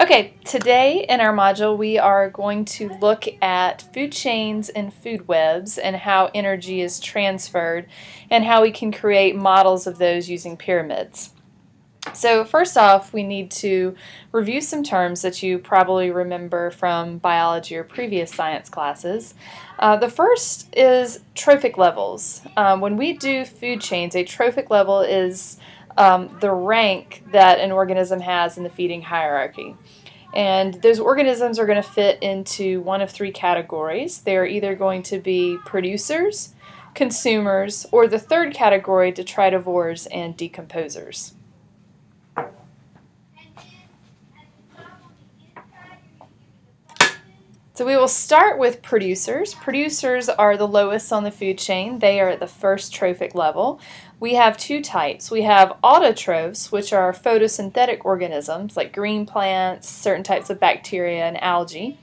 Okay, today in our module we are going to look at food chains and food webs and how energy is transferred and how we can create models of those using pyramids. So first off, we need to review some terms that you probably remember from biology or previous science classes. Uh, the first is trophic levels. Um, when we do food chains, a trophic level is um, the rank that an organism has in the feeding hierarchy. And those organisms are going to fit into one of three categories. They're either going to be producers, consumers, or the third category, detritivores and decomposers. So we will start with producers. Producers are the lowest on the food chain. They are at the first trophic level. We have two types. We have autotrophs, which are photosynthetic organisms like green plants, certain types of bacteria, and algae.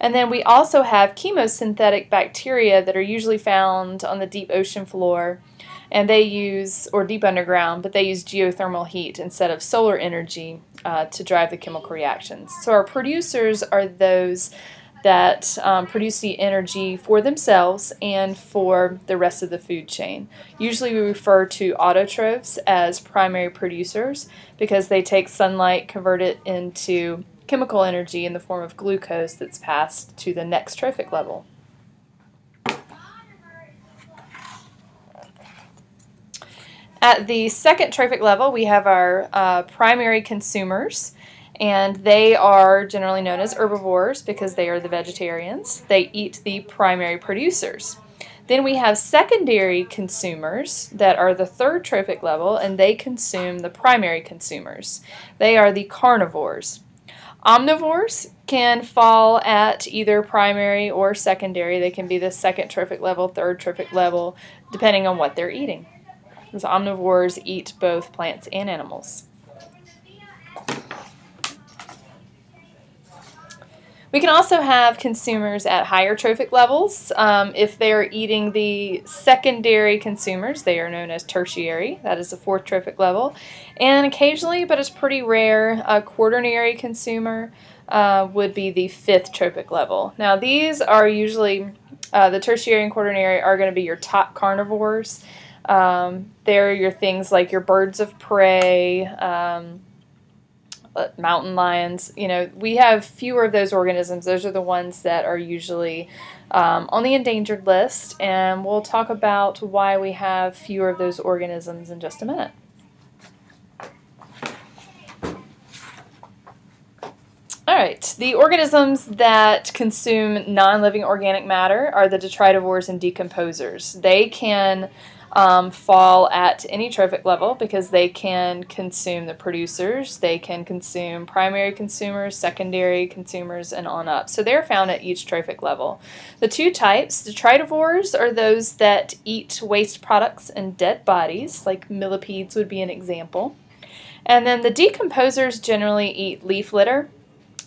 And then we also have chemosynthetic bacteria that are usually found on the deep ocean floor and they use, or deep underground, but they use geothermal heat instead of solar energy uh, to drive the chemical reactions. So our producers are those that um, produce the energy for themselves and for the rest of the food chain. Usually we refer to autotrophs as primary producers because they take sunlight, convert it into chemical energy in the form of glucose that's passed to the next trophic level. At the second trophic level, we have our uh, primary consumers and they are generally known as herbivores because they are the vegetarians. They eat the primary producers. Then we have secondary consumers that are the third trophic level, and they consume the primary consumers. They are the carnivores. Omnivores can fall at either primary or secondary. They can be the second trophic level, third trophic level, depending on what they're eating. Because omnivores eat both plants and animals. We can also have consumers at higher trophic levels. Um, if they're eating the secondary consumers, they are known as tertiary. That is the fourth trophic level. And occasionally, but it's pretty rare, a quaternary consumer uh, would be the fifth trophic level. Now, these are usually, uh, the tertiary and quaternary are going to be your top carnivores. Um, they're your things like your birds of prey, um, mountain lions. You know, we have fewer of those organisms. Those are the ones that are usually um, on the endangered list, and we'll talk about why we have fewer of those organisms in just a minute. All right, the organisms that consume non-living organic matter are the detritivores and decomposers. They can um, fall at any trophic level because they can consume the producers, they can consume primary consumers, secondary consumers, and on up. So they're found at each trophic level. The two types, the detritivores, are those that eat waste products and dead bodies, like millipedes would be an example. And then the decomposers generally eat leaf litter,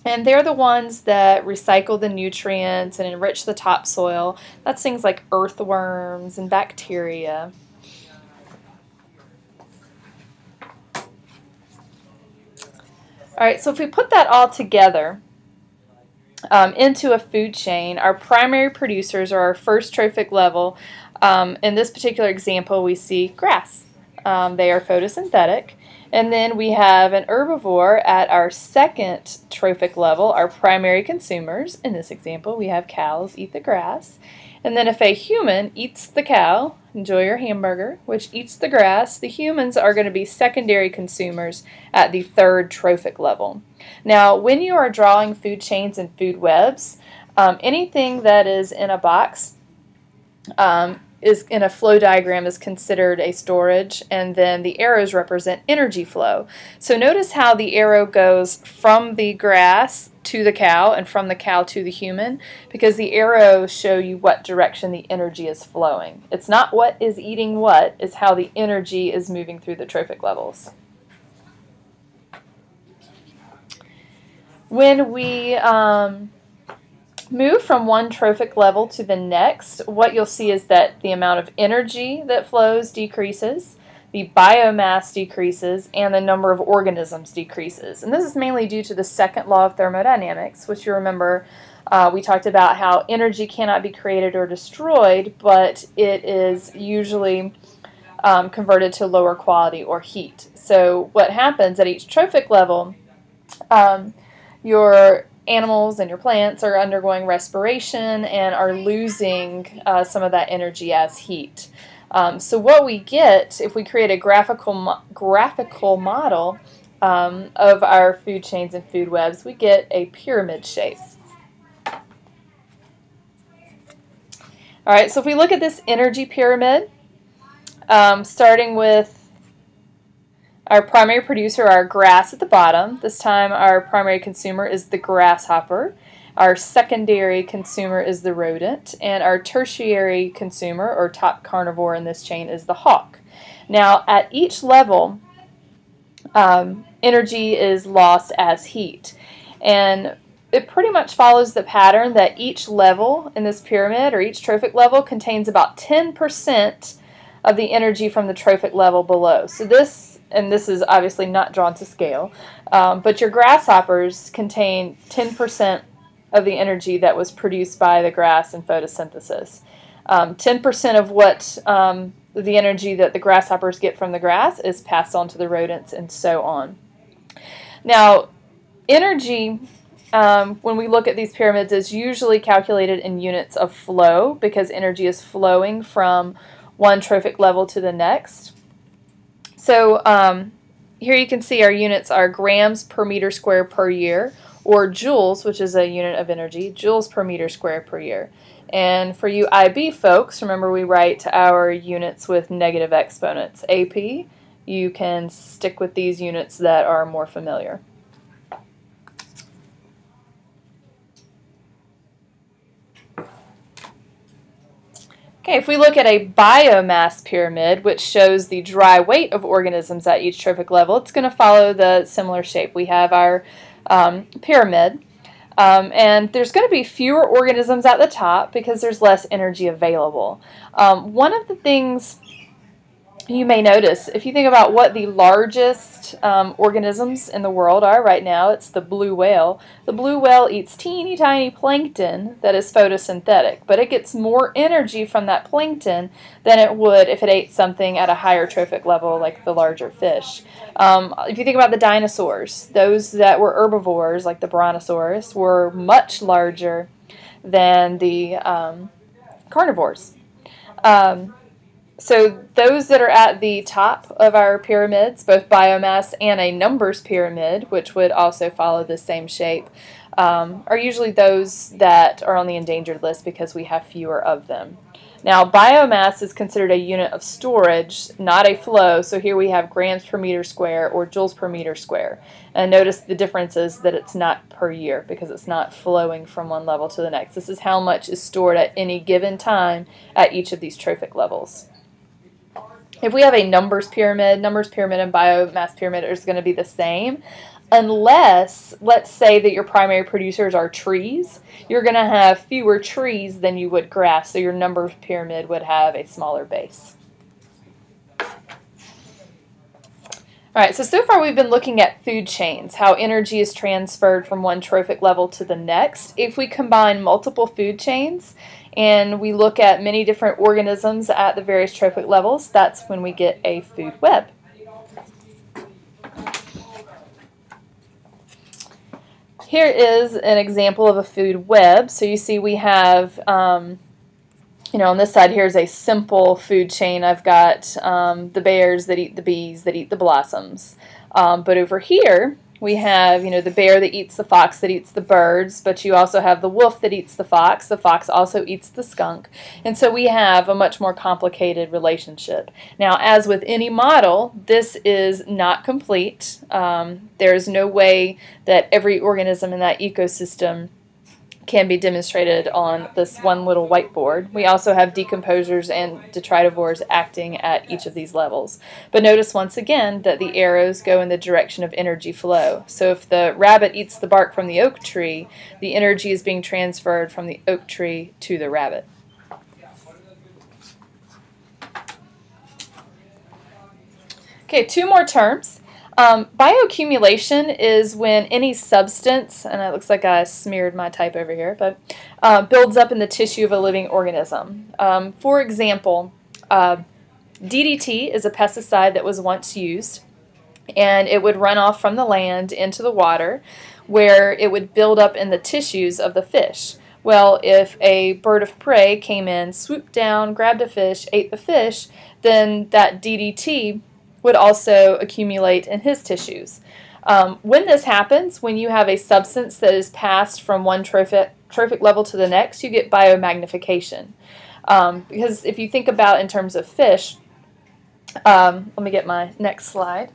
and they're the ones that recycle the nutrients and enrich the topsoil. That's things like earthworms and bacteria. All right, so if we put that all together um, into a food chain, our primary producers are our first trophic level. Um, in this particular example, we see grass. Um, they are photosynthetic. And then we have an herbivore at our second trophic level, our primary consumers. In this example, we have cows eat the grass. And then if a human eats the cow, enjoy your hamburger, which eats the grass, the humans are going to be secondary consumers at the third trophic level. Now, when you are drawing food chains and food webs, um, anything that is in a box um, is in a flow diagram is considered a storage and then the arrows represent energy flow. So notice how the arrow goes from the grass to the cow and from the cow to the human because the arrows show you what direction the energy is flowing. It's not what is eating what, it's how the energy is moving through the trophic levels. When we um, move from one trophic level to the next, what you'll see is that the amount of energy that flows decreases, the biomass decreases, and the number of organisms decreases. And this is mainly due to the second law of thermodynamics, which you remember uh, we talked about how energy cannot be created or destroyed, but it is usually um, converted to lower quality or heat. So what happens at each trophic level, um, your animals and your plants are undergoing respiration and are losing uh, some of that energy as heat. Um, so what we get if we create a graphical mo graphical model um, of our food chains and food webs, we get a pyramid shape. All right, so if we look at this energy pyramid, um, starting with our primary producer, our grass at the bottom. This time our primary consumer is the grasshopper. Our secondary consumer is the rodent. And our tertiary consumer, or top carnivore in this chain, is the hawk. Now, at each level, um, energy is lost as heat. And it pretty much follows the pattern that each level in this pyramid or each trophic level contains about 10% of the energy from the trophic level below. So this, and this is obviously not drawn to scale, um, but your grasshoppers contain 10% of the energy that was produced by the grass in photosynthesis. 10% um, of what um, the energy that the grasshoppers get from the grass is passed on to the rodents and so on. Now, energy um, when we look at these pyramids is usually calculated in units of flow because energy is flowing from one trophic level to the next. So um, here you can see our units are grams per meter square per year or joules, which is a unit of energy, joules per meter square per year. And for you IB folks, remember we write our units with negative exponents. AP, you can stick with these units that are more familiar. Okay, if we look at a biomass pyramid, which shows the dry weight of organisms at each trophic level, it's going to follow the similar shape. We have our um, pyramid, um, and there's going to be fewer organisms at the top because there's less energy available. Um, one of the things you may notice, if you think about what the largest um, organisms in the world are right now, it's the blue whale. The blue whale eats teeny tiny plankton that is photosynthetic, but it gets more energy from that plankton than it would if it ate something at a higher trophic level like the larger fish. Um, if you think about the dinosaurs, those that were herbivores like the Brontosaurus were much larger than the um, carnivores. Um, so those that are at the top of our pyramids, both biomass and a numbers pyramid, which would also follow the same shape, um, are usually those that are on the endangered list because we have fewer of them. Now, biomass is considered a unit of storage, not a flow, so here we have grams per meter square or joules per meter square. And notice the difference is that it's not per year because it's not flowing from one level to the next. This is how much is stored at any given time at each of these trophic levels. If we have a numbers pyramid, numbers pyramid and biomass pyramid is going to be the same unless, let's say that your primary producers are trees, you're going to have fewer trees than you would grass, so your numbers pyramid would have a smaller base. All right, so so far we've been looking at food chains, how energy is transferred from one trophic level to the next. If we combine multiple food chains, and we look at many different organisms at the various trophic levels, that's when we get a food web. Here is an example of a food web. So you see we have, um, you know, on this side here is a simple food chain. I've got um, the bears that eat the bees that eat the blossoms. Um, but over here, we have, you know, the bear that eats the fox that eats the birds, but you also have the wolf that eats the fox. The fox also eats the skunk. And so we have a much more complicated relationship. Now, as with any model, this is not complete. Um, there is no way that every organism in that ecosystem can be demonstrated on this one little whiteboard. We also have decomposers and detritivores acting at each of these levels. But notice once again that the arrows go in the direction of energy flow. So if the rabbit eats the bark from the oak tree, the energy is being transferred from the oak tree to the rabbit. Okay, two more terms. Um, bioaccumulation is when any substance, and it looks like I smeared my type over here, but uh, builds up in the tissue of a living organism. Um, for example, uh, DDT is a pesticide that was once used, and it would run off from the land into the water where it would build up in the tissues of the fish. Well, if a bird of prey came in, swooped down, grabbed a fish, ate the fish, then that DDT would also accumulate in his tissues. Um, when this happens, when you have a substance that is passed from one trophic, trophic level to the next, you get biomagnification. Um, because if you think about in terms of fish, um, let me get my next slide.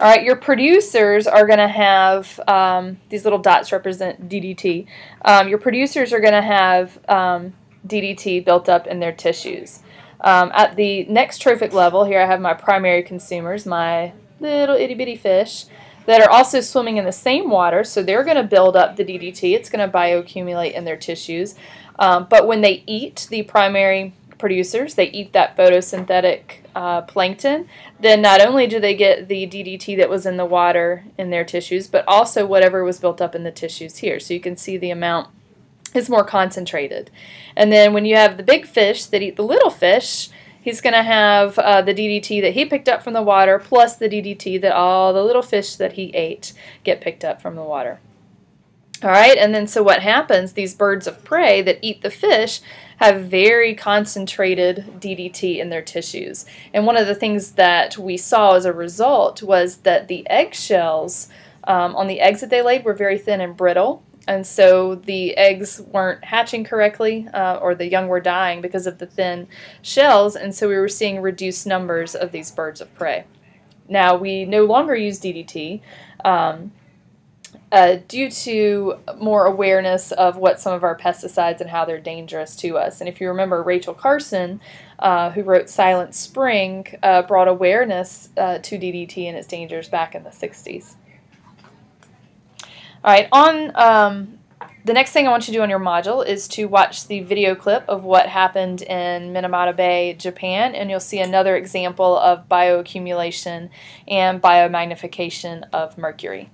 All right, your producers are going to have, um, these little dots represent DDT. Um, your producers are going to have um, DDT built up in their tissues. Um, at the next trophic level, here I have my primary consumers, my little itty bitty fish that are also swimming in the same water, so they're going to build up the DDT. It's going to bioaccumulate in their tissues. Um, but when they eat the primary producers, they eat that photosynthetic uh, plankton, then not only do they get the DDT that was in the water in their tissues, but also whatever was built up in the tissues here. So you can see the amount is more concentrated. And then when you have the big fish that eat the little fish, he's going to have uh, the DDT that he picked up from the water plus the DDT that all the little fish that he ate get picked up from the water. All right, and then so what happens, these birds of prey that eat the fish have very concentrated DDT in their tissues. And one of the things that we saw as a result was that the eggshells um, on the eggs that they laid were very thin and brittle, and so the eggs weren't hatching correctly uh, or the young were dying because of the thin shells and so we were seeing reduced numbers of these birds of prey. Now we no longer use DDT um, uh, due to more awareness of what some of our pesticides and how they're dangerous to us. And if you remember Rachel Carson, uh, who wrote Silent Spring, uh, brought awareness uh, to DDT and its dangers back in the 60s. All right, on um, the next thing I want you to do on your module is to watch the video clip of what happened in Minamata Bay, Japan, and you'll see another example of bioaccumulation and biomagnification of mercury.